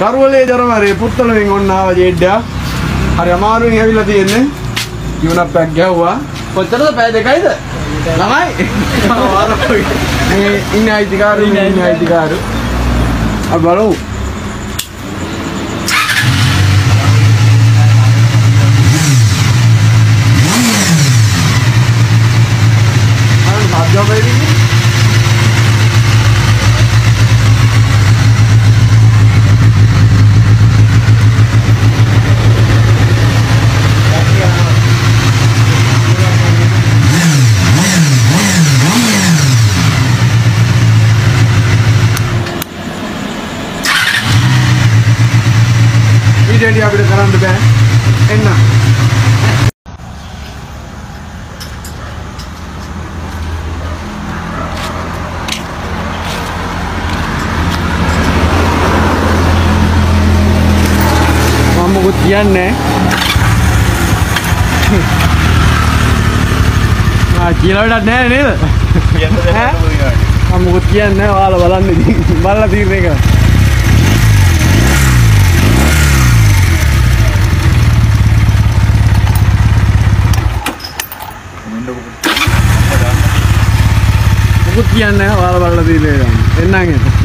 කරවලේ ජරමරේ පුත්තලෙන් ඔන්න ආව ජෙඩ්ඩා. හරි අමාරුවෙන් ඇවිල්ලා තියෙන්නේ. යුනක් පැක් ගැහුවා. කොච්චරද පැය දෙකයිද? ළමයි. මේ ඉන්න අයිතිකාරු ඉන්න අයිතිකාරු. අපි බලමු. වැඩි අපිට කරන්න බෑ. එන්න. මම මොකුත් කියන්නේ ආ කියලා වැඩක් නැහැ නේද? ඈ? මම මොකුත් කියන්නේ ඔයාලා බලන්න ඉතින්. බලලා තීරණය කරන්න මොකුත් කියන්නේ නැහැ ඔයාලා බලලා තීරණය කරන්න එන්නම් එන්න